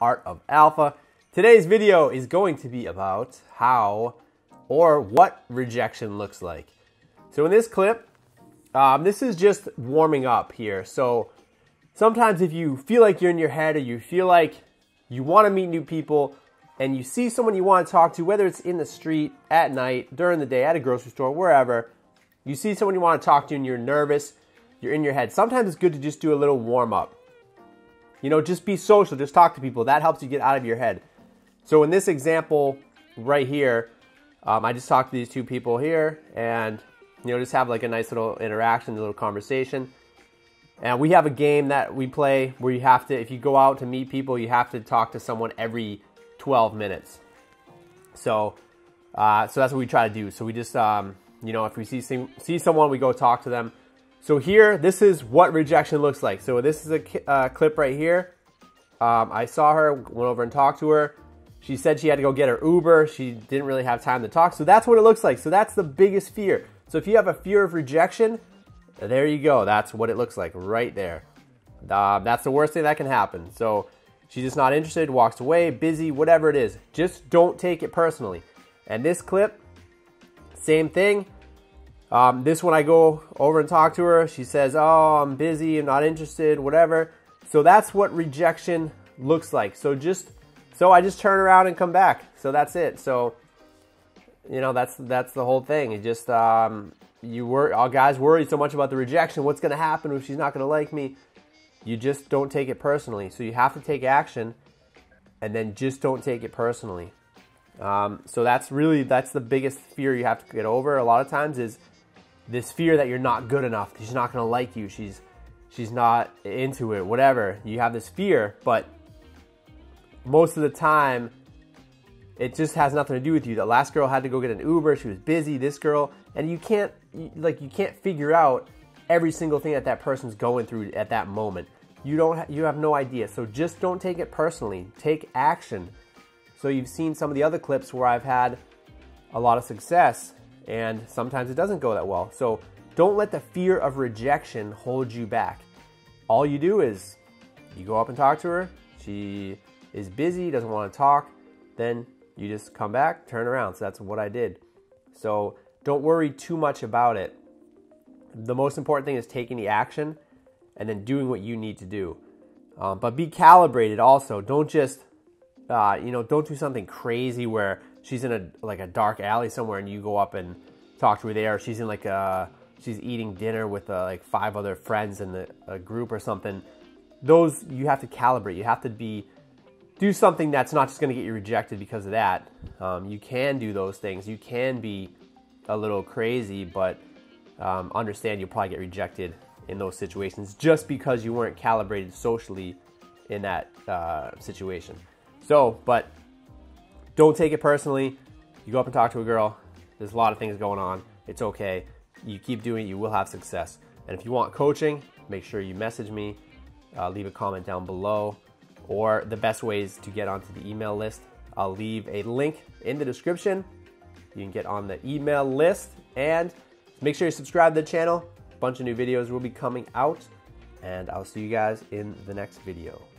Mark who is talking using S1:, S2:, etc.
S1: Art of Alpha. Today's video is going to be about how or what rejection looks like. So in this clip, um, this is just warming up here. So sometimes if you feel like you're in your head or you feel like you want to meet new people and you see someone you want to talk to, whether it's in the street, at night, during the day, at a grocery store, wherever, you see someone you want to talk to and you're nervous, you're in your head. Sometimes it's good to just do a little warm up. You know, just be social, just talk to people. That helps you get out of your head. So in this example right here, um, I just talked to these two people here and, you know, just have like a nice little interaction, a little conversation. And we have a game that we play where you have to, if you go out to meet people, you have to talk to someone every 12 minutes. So, uh, so that's what we try to do. So we just, um, you know, if we see see someone, we go talk to them. So here, this is what rejection looks like. So this is a uh, clip right here. Um, I saw her, went over and talked to her. She said she had to go get her Uber. She didn't really have time to talk. So that's what it looks like. So that's the biggest fear. So if you have a fear of rejection, there you go. That's what it looks like right there. Uh, that's the worst thing that can happen. So she's just not interested, walks away, busy, whatever it is. Just don't take it personally. And this clip, same thing. Um, this one I go over and talk to her. She says, Oh, I'm busy, I'm not interested, whatever. So that's what rejection looks like. So just so I just turn around and come back. So that's it. So you know that's that's the whole thing. It just um, you were all guys worry so much about the rejection. What's going to happen if she's not going to like me? You just don't take it personally. So you have to take action, and then just don't take it personally. Um, so that's really that's the biggest fear you have to get over. A lot of times is this fear that you're not good enough. She's not going to like you. She's she's not into it. Whatever. You have this fear, but most of the time it just has nothing to do with you. The last girl had to go get an Uber. She was busy. This girl, and you can't like you can't figure out every single thing that that person's going through at that moment. You don't. You have no idea. So just don't take it personally. Take action. So you've seen some of the other clips where I've had a lot of success and sometimes it doesn't go that well. So don't let the fear of rejection hold you back. All you do is you go up and talk to her. She is busy, doesn't want to talk. Then you just come back, turn around. So that's what I did. So don't worry too much about it. The most important thing is taking the action and then doing what you need to do. Um, but be calibrated also. Don't just, uh, you know, don't do something crazy where she's in a like a dark alley somewhere and you go up and talk to her there. She's in like a she's eating dinner with uh, like five other friends in the a group or something. Those you have to calibrate. You have to be do something that's not just going to get you rejected because of that. Um, you can do those things. You can be a little crazy, but um, understand you'll probably get rejected in those situations just because you weren't calibrated socially in that uh, situation. So, but don't take it personally. You go up and talk to a girl. There's a lot of things going on. It's okay. You keep doing it, you will have success. And if you want coaching, make sure you message me, uh, leave a comment down below, or the best ways to get onto the email list. I'll leave a link in the description. You can get on the email list and make sure you subscribe to the channel. A bunch of new videos will be coming out, and I'll see you guys in the next video.